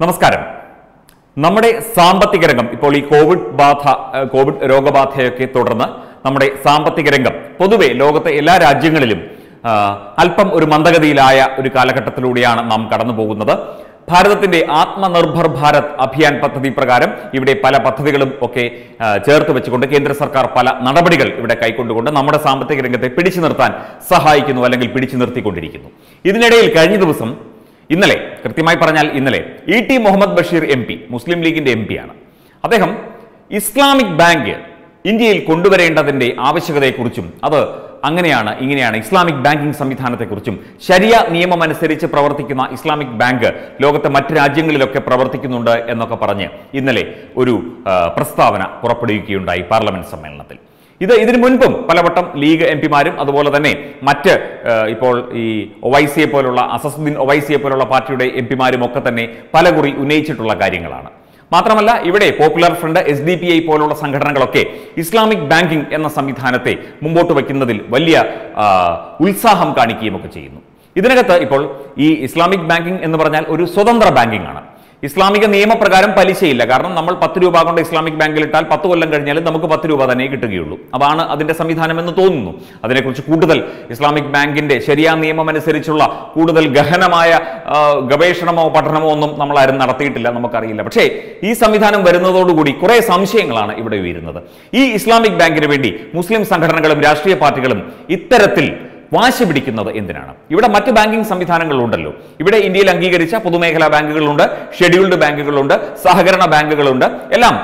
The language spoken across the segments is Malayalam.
നമസ്കാരം. നമ്മുടെ സാമ്പത്തിക രംഗം ഇപ്പോൾ ഈ കോവിഡ് ബാധ കോവിഡ് രോഗബാധയൊക്കെ തുടർന്ന് നമ്മുടെ സാമ്പത്തിക രംഗം പൊതുവെ ലോകത്തെ എല്ലാ രാജ്യങ്ങളിലും അല്പം ഒരു മന്ദഗതിയിലായ ഒരു കാലഘട്ടത്തിലൂടെയാണ് നാം കടന്നു പോകുന്നത് ഭാരതത്തിന്റെ ആത്മനിർഭർ ഭാരത് അഭിയാൻ പദ്ധതി പ്രകാരം ഇവിടെ പല പദ്ധതികളും ഒക്കെ ചേർത്ത് വെച്ചുകൊണ്ട് കേന്ദ്ര സർക്കാർ പല നടപടികൾ ഇവിടെ കൈക്കൊണ്ടുകൊണ്ട് നമ്മുടെ സാമ്പത്തിക രംഗത്തെ പിടിച്ചു നിർത്താൻ സഹായിക്കുന്നു അല്ലെങ്കിൽ പിടിച്ചു നിർത്തിക്കൊണ്ടിരിക്കുന്നു. ഇതിനിടയിൽ കഴിഞ്ഞ ദിവസം ഇന്നലെ കൃത്യമായി പറഞ്ഞാൽ ഇന്നലെ E T Muhammad Basheer M P Muslim ലീഗിന്റെ എം ആണ്. അദ്ദേഹം ഇസ്ലാമിക് ബാങ്ക് ഇന്ത്യയിൽ കൊണ്ടുവരേണ്ടതിന്റെ ആവശ്യകതയെക്കുറിച്ചും അത് അങ്ങനെയാണ് ഇങ്ങനെയാണ് ഇസ്ലാമിക് ബാങ്കിംഗ് സംവിധാനത്തെക്കുറിച്ചും ശരിയ നിയമം അനുസരിച്ച് പ്രവർത്തിക്കുന്ന ഇസ്ലാമിക് ബാങ്ക് ലോകത്തെ മറ്റ് രാജ്യങ്ങളിലൊക്കെ പ്രവർത്തിക്കുന്നുണ്ട് എന്നൊക്കെ പറഞ്ഞ് ഇന്നലെ ഒരു പ്രസ്താവന പുറപ്പെടുവിക്കുകയുണ്ടായി പാർലമെന്റ് സമ്മേളനത്തിൽ. ഇത് ഇതിനു മുൻപും പലവട്ടം ലീഗ് എം പിമാരും അതുപോലെ തന്നെ മറ്റ് ഇപ്പോൾ ഈ ഒവൈസിയെ പോലുള്ള അസസുദ്ദീൻ ഒവൈസിയെ പോലുള്ള പാർട്ടിയുടെ എം പിമാരും ഒക്കെ തന്നെ പലകുറി ഉന്നയിച്ചിട്ടുള്ള കാര്യങ്ങളാണ്. മാത്രമല്ല ഇവിടെ popular front S D P I പോലുള്ള സംഘടനകളൊക്കെ ഇസ്ലാമിക് ബാങ്കിംഗ് എന്ന സംവിധാനത്തെ മുമ്പോട്ട് വയ്ക്കുന്നതിൽ വലിയ ഉത്സാഹം കാണിക്കുകയും ഒക്കെ ചെയ്യുന്നു. ഇതിനകത്ത് ഇപ്പോൾ ഈ ഇസ്ലാമിക് ബാങ്കിംഗ് എന്ന് പറഞ്ഞാൽ ഒരു സ്വതന്ത്ര ബാങ്കിംഗ് ആണ് ഇസ്ലാമിക നിയമപ്രകാരം പലിശയില്ല. കാരണം നമ്മൾ പത്ത് രൂപ കൊണ്ട് ഇസ്ലാമിക് ബാങ്കിൽ ഇട്ടാൽ പത്ത് കൊല്ലം കഴിഞ്ഞാൽ നമുക്ക് പത്ത് രൂപ തന്നെ കിട്ടുകയുള്ളൂ. അതാണ് അതിന്റെ സംവിധാനം എന്ന് തോന്നുന്നു. അതിനെക്കുറിച്ച് കൂടുതൽ ഇസ്ലാമിക് ബാങ്കിന്റെ ശരിയാ നിയമം അനുസരിച്ചുള്ള കൂടുതൽ ഗഹനമായ ഗവേഷണമോ പഠനമോ ഒന്നും നമ്മൾ ആരും നടത്തിയിട്ടില്ല നമുക്കറിയില്ല. പക്ഷേ ഈ സംവിധാനം വരുന്നതോടുകൂടി കുറെ സംശയങ്ങളാണ് ഇവിടെ ഉയരുന്നത്. ഈ ഇസ്ലാമിക് ബാങ്കിന് വേണ്ടി മുസ്ലിം സംഘടനകളും രാഷ്ട്രീയ പാർട്ടികളും ഇത്തരത്തിൽ വാശി പിടിക്കുന്നത് എന്തിനാണ്? ഇവിടെ മറ്റ് ബാങ്കിംഗ് സംവിധാനങ്ങളുണ്ടല്ലോ. ഇവിടെ ഇന്ത്യയിൽ അംഗീകരിച്ച പൊതുമേഖലാ ബാങ്കുകളുണ്ട് ഷെഡ്യൂൾഡ് ബാങ്കുകളുണ്ട് സഹകരണ ബാങ്കുകളുണ്ട്. എല്ലാം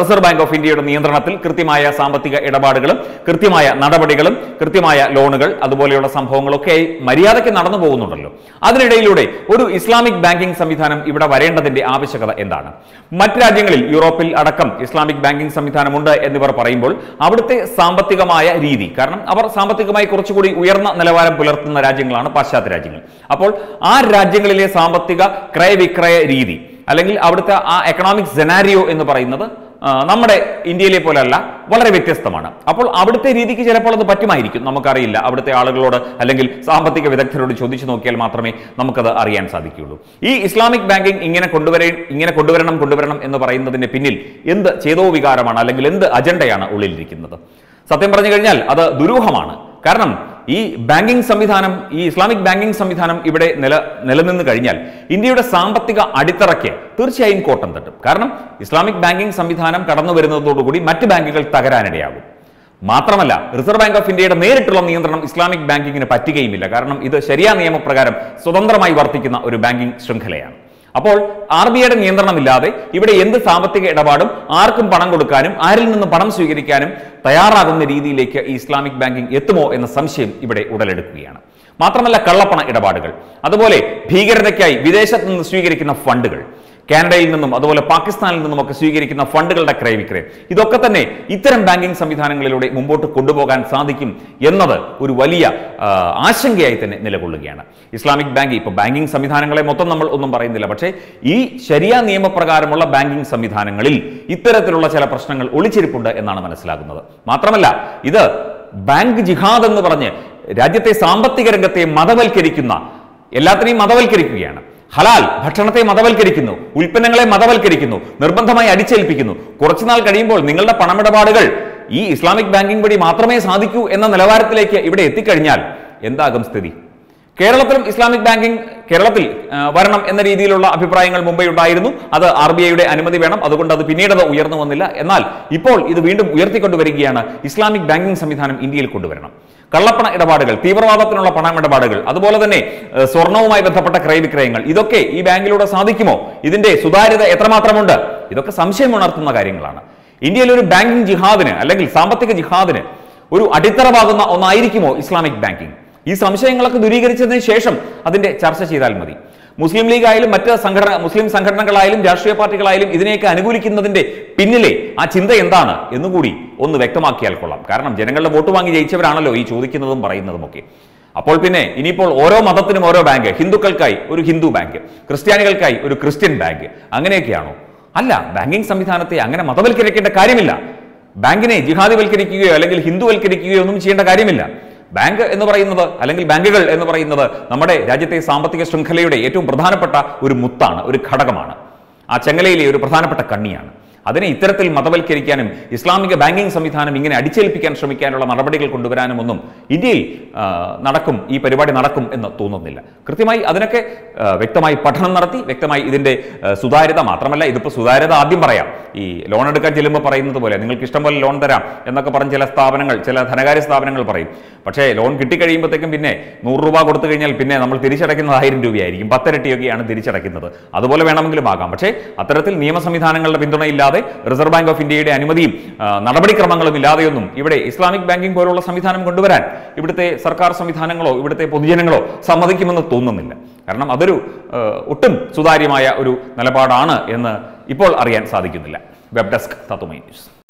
റിസർവ് ബാങ്ക് ഓഫ് ഇന്ത്യയുടെ നിയന്ത്രണത്തിൽ കൃത്യമായ സാമ്പത്തിക ഇടപാടുകളും കൃത്യമായ നടപടികളും കൃത്യമായ ലോണുകൾ അതുപോലെയുള്ള സംഭവങ്ങളൊക്കെ മര്യാദയ്ക്ക് നടന്നു പോകുന്നുണ്ടല്ലോ. അതിനിടയിലൂടെ ഒരു ഇസ്ലാമിക് ബാങ്കിംഗ് സംവിധാനം ഇവിടെ വരേണ്ടതിന്റെ ആവശ്യകത എന്താണ്? മറ്റ് രാജ്യങ്ങളിൽ യൂറോപ്പിൽ അടക്കം ഇസ്ലാമിക് ബാങ്കിംഗ് സംവിധാനമുണ്ട് എന്നിവർ പറയുമ്പോൾ അവിടുത്തെ സാമ്പത്തികമായ രീതി കാരണം അവർ സാമ്പത്തികമായി കുറച്ചുകൂടി ഉയർന്ന നിലവാരം പുലർത്തുന്ന രാജ്യങ്ങളാണ് പാശ്ചാത്യ രാജ്യങ്ങൾ. അപ്പോൾ ആ രാജ്യങ്ങളിലെ സാമ്പത്തിക ക്രയവിക്രയ രീതി അല്ലെങ്കിൽ അവിടുത്തെ ആ എക്കണോമിക് സെനാരിയോ എന്ന് പറയുന്നത് നമ്മുടെ ഇന്ത്യയിലെ പോലെയല്ല വളരെ വ്യത്യസ്തമാണ്. അപ്പോൾ അവിടുത്തെ രീതിക്ക് ചിലപ്പോൾ അത് പറ്റുമായിരിക്കും. നമുക്കറിയില്ല. അവിടുത്തെ ആളുകളോട് അല്ലെങ്കിൽ സാമ്പത്തിക വിദഗ്ധരോട് ചോദിച്ചു നോക്കിയാൽ മാത്രമേ നമുക്കത് അറിയാൻ സാധിക്കുകയുള്ളൂ. ഈ ഇസ്ലാമിക് ബാങ്കിങ് ഇങ്ങനെ കൊണ്ടുവരേ ഇങ്ങനെ കൊണ്ടുവരണം കൊണ്ടുവരണം എന്ന് പറയുന്നതിന്റെ പിന്നിൽ എന്ത് ചേതോ വികാരമാണ് അല്ലെങ്കിൽ എന്ത് അജണ്ടയാണ് ഉള്ളിലിരിക്കുന്നത്? സത്യം പറഞ്ഞു കഴിഞ്ഞാൽ അത് ദുരൂഹമാണ്. കാരണം ഈ ബാങ്കിംഗ് സംവിധാനം ഈ ഇസ്ലാമിക് ബാങ്കിംഗ് സംവിധാനം ഇവിടെ നില നിലനിന്ന് കഴിഞ്ഞാൽ ഇന്ത്യയുടെ സാമ്പത്തിക അടിത്തറയ്ക്ക് തീർച്ചയായും കോട്ടം തട്ടും. കാരണം ഇസ്ലാമിക് ബാങ്കിംഗ് സംവിധാനം കടന്നു വരുന്നതോടുകൂടി മറ്റ് ബാങ്കുകൾ തകരാനിടയാകും. മാത്രമല്ല റിസർവ് ബാങ്ക് ഓഫ് ഇന്ത്യയുടെ നേരിട്ടുള്ള നിയന്ത്രണം ഇസ്ലാമിക് ബാങ്കിങ്ങിന് പറ്റുകയുമില്ല. കാരണം ഇത് ശരിയാ നിയമപ്രകാരം സ്വതന്ത്രമായി വർത്തിക്കുന്ന ഒരു ബാങ്കിംഗ് ശൃംഖലയാണ്. അപ്പോൾ ആർ ബി ഐയുടെ നിയന്ത്രണമില്ലാതെ ഇവിടെ എന്ത് സാമ്പത്തിക ഇടപാടും ആർക്കും പണം കൊടുക്കാനും ആരിൽ നിന്ന് പണം സ്വീകരിക്കാനും തയ്യാറാകുന്ന രീതിയിലേക്ക് ഇസ്ലാമിക് ബാങ്കിംഗ് എത്തുമോ എന്ന സംശയം ഇവിടെ ഉടലെടുക്കുകയാണ്. മാത്രമല്ല കള്ളപ്പണ ഇടപാടുകൾ അതുപോലെ ഭീകരതയ്ക്കായി വിദേശത്ത് നിന്ന് സ്വീകരിക്കുന്ന ഫണ്ടുകൾ കാനഡയിൽ നിന്നും അതുപോലെ പാകിസ്ഥാനിൽ നിന്നും ഒക്കെ സ്വീകരിക്കുന്ന ഫണ്ടുകളുടെ ക്രയവിക്രയം ഇതൊക്കെ തന്നെ ഇത്തരം ബാങ്കിംഗ് സംവിധാനങ്ങളിലൂടെ മുമ്പോട്ട് കൊണ്ടുപോകാൻ സാധിക്കും എന്നത് ഒരു വലിയ ആശങ്കയായി തന്നെ നിലകൊള്ളുകയാണ്. ഇസ്ലാമിക് ബാങ്ക് ഇപ്പോൾ ബാങ്കിംഗ് സംവിധാനങ്ങളെ മൊത്തം നമ്മൾ ഒന്നും പറയുന്നില്ല. പക്ഷേ ഈ ശരിയാ നിയമപ്രകാരമുള്ള ബാങ്കിംഗ് സംവിധാനങ്ങളിൽ ഇത്തരത്തിലുള്ള ചില പ്രശ്നങ്ങൾ ഒളിച്ചിരിപ്പുണ്ട് എന്നാണ് മനസ്സിലാകുന്നത്. മാത്രമല്ല ഇത് ബാങ്ക് ജിഹാദ് എന്ന് പറഞ്ഞ് രാജ്യത്തെ സാമ്പത്തിക രംഗത്തെ മതവൽക്കരിക്കുന്ന എല്ലാത്തിനെയും മതവൽക്കരിക്കുകയാണ്. ഹലാൽ ഭക്ഷണത്തെ മതവൽക്കരിക്കുന്നു ഉൽപ്പന്നങ്ങളെ മതവൽക്കരിക്കുന്നു നിർബന്ധമായി അടിച്ചേൽപ്പിക്കുന്നു. കുറച്ചുനാൾ കഴിയുമ്പോൾ നിങ്ങളുടെ പണമിടപാടുകൾ ഈ ഇസ്ലാമിക് ബാങ്കിംഗ് വഴി മാത്രമേ സാധിക്കൂ എന്ന നിലവാരത്തിലേക്ക് ഇവിടെ എത്തിക്കഴിഞ്ഞാൽ എന്താകും സ്ഥിതി? കേരളത്തിലും ഇസ്ലാമിക് ബാങ്കിംഗ് കേരളത്തിൽ വരണം എന്ന രീതിയിലുള്ള അഭിപ്രായങ്ങൾ മുംബൈ ഉണ്ടായിരുന്നു. അത് ആർ ബി ഐയുടെ അനുമതി വേണം. അതുകൊണ്ട് അത് പിന്നീട് അത് ഉയർന്നു വന്നില്ല. എന്നാൽ ഇപ്പോൾ ഇത് വീണ്ടും ഉയർത്തിക്കൊണ്ടുവരികയാണ് ഇസ്ലാമിക് ബാങ്കിംഗ് സംവിധാനം ഇന്ത്യയിൽ കൊണ്ടുവരണം. കള്ളപ്പണ ഇടപാടുകൾ തീവ്രവാദത്തിനുള്ള പണമിടപാടുകൾ അതുപോലെ തന്നെ സ്വർണവുമായി ബന്ധപ്പെട്ട ക്രയവിക്രയങ്ങൾ ഇതൊക്കെ ഈ ബാങ്കിലൂടെ സാധിക്കുമോ? ഇതിന്റെ സുതാര്യത എത്രമാത്രമുണ്ട്? ഇതൊക്കെ സംശയം ഉണർത്തുന്ന കാര്യങ്ങളാണ്. ഇന്ത്യയിൽ ഒരു ബാങ്കിംഗ് ജിഹാദിന് അല്ലെങ്കിൽ സാമ്പത്തിക ജിഹാദിന് ഒരു അടിത്തറവാകുന്ന ഒന്നായിരിക്കുമോ ഇസ്ലാമിക് ബാങ്കിംഗ്? ഈ സംശയങ്ങളൊക്കെ ദൂരീകരിച്ചതിന് ശേഷം അതിന്റെ ചർച്ച ചെയ്താൽ മതി. മുസ്ലിം ലീഗ് ആയാലും മറ്റ് സംഘടന മുസ്ലിം സംഘടനകളായാലും രാഷ്ട്രീയ പാർട്ടികളായാലും ഇതിനെയൊക്കെ അനുകൂലിക്കുന്നതിന്റെ പിന്നിലെ ആ ചിന്ത എന്താണ് എന്നുകൂടി ഒന്ന് വ്യക്തമാക്കിയാൽ കൊള്ളാം. കാരണം ജനങ്ങളുടെ വോട്ട് വാങ്ങി ജയിച്ചവരാണല്ലോ ഈ ചോദിക്കുന്നതും പറയുന്നതുമൊക്കെ. അപ്പോൾ പിന്നെ ഇനിയിപ്പോൾ ഓരോ മതത്തിനും ഓരോ ബാങ്ക്. ഹിന്ദുക്കൾക്കായി ഒരു ഹിന്ദു ബാങ്ക്. ക്രിസ്ത്യാനികൾക്കായി ഒരു ക്രിസ്ത്യൻ ബാങ്ക്. അങ്ങനെയൊക്കെയാണോ? അല്ല ബാങ്കിംഗ് സംവിധാനത്തെ അങ്ങനെ മതവൽക്കരിക്കേണ്ട കാര്യമില്ല. ബാങ്കിനെ ജിഹാദിവൽക്കരിക്കുകയോ അല്ലെങ്കിൽ ഹിന്ദുവൽക്കരിക്കുകയോ ഒന്നും ചെയ്യേണ്ട കാര്യമില്ല. ബാങ്ക് എന്ന് പറയുന്നത് അല്ലെങ്കിൽ ബാങ്കുകൾ എന്ന് പറയുന്നത് നമ്മുടെ രാജ്യത്തെ സാമ്പത്തിക ശൃംഖലയുടെ ഏറ്റവും പ്രധാനപ്പെട്ട ഒരു മുത്താണ് ഒരു ഘടകമാണ്. ആ ചെങ്ങലയിലെ ഒരു പ്രധാനപ്പെട്ട കണ്ണിയാണ്. അതിനെ ഇത്തരത്തിൽ മതവൽക്കരിക്കാനും ഇസ്ലാമിക ബാങ്കിംഗ് സംവിധാനം ഇങ്ങനെ അടിച്ചേൽപ്പിക്കാൻ ശ്രമിക്കാനുള്ള നടപടികൾ കൊണ്ടുവരാനും ഒന്നും ഇന്ത്യയിൽ നടക്കും ഈ പരിപാടി നടക്കും എന്ന് തോന്നുന്നില്ല. കൃത്യമായി അതിനൊക്കെ വ്യക്തമായി പഠനം നടത്തി വ്യക്തമായി ഇതിന്റെ ആ, സുതാര്യത മാത്രമല്ല ഇതിപ്പോൾ സുതാര്യത ആദ്യം പറയാം. ഈ ലോൺ എടുക്കാൻ ചെല്ലുമ്പോൾ പറയുന്നത് പോലെ നിങ്ങൾക്ക് ഇഷ്ടം പോലെ ലോൺ തരാം എന്നൊക്കെ പറഞ്ഞ് ചില സ്ഥാപനങ്ങൾ ചില ധനകാര്യ സ്ഥാപനങ്ങൾ പറയും. പക്ഷേ ലോൺ കിട്ടിക്കഴിയുമ്പോഴത്തേക്കും പിന്നെ നൂറ് രൂപ കൊടുത്തു കഴിഞ്ഞാൽ പിന്നെ നമ്മൾ തിരിച്ചടയ്ക്കുന്നത് ആയിരം രൂപയായിരിക്കും. പത്തിരട്ടിയൊക്കെയാണ് തിരിച്ചടയ്ക്കുന്നത്. അതുപോലെ വേണമെങ്കിലും ആകാം. പക്ഷേ അത്തരത്തിൽ നിയമ സംവിധാനങ്ങളുടെ പിന്തുണയില്ലാതെ റിസർവ് ബാങ്ക് ഓഫ് ഇന്ത്യയുടെ അനുമതിയും നടപടിക്രമങ്ങളും ഇല്ലാതെയൊന്നും ഇവിടെ ഇസ്ലാമിക് ബാങ്കിംഗ് പോലുള്ള സംവിധാനം കൊണ്ടുവരാൻ ഇവിടുത്തെ സർക്കാർ സംവിധാനങ്ങളോ ഇവിടുത്തെ പൊതുജനങ്ങളോ സമ്മതിക്കുമെന്ന് തോന്നുന്നില്ല. കാരണം അതൊരു ഒട്ടും സുതാര്യമായ ഒരു നിലപാടാണ് എന്ന് ഇപ്പോൾ അറിയാൻ സാധിക്കുന്നില്ല. വെബ് ഡെസ്ക് തത്തുമൈ ന്യൂസ്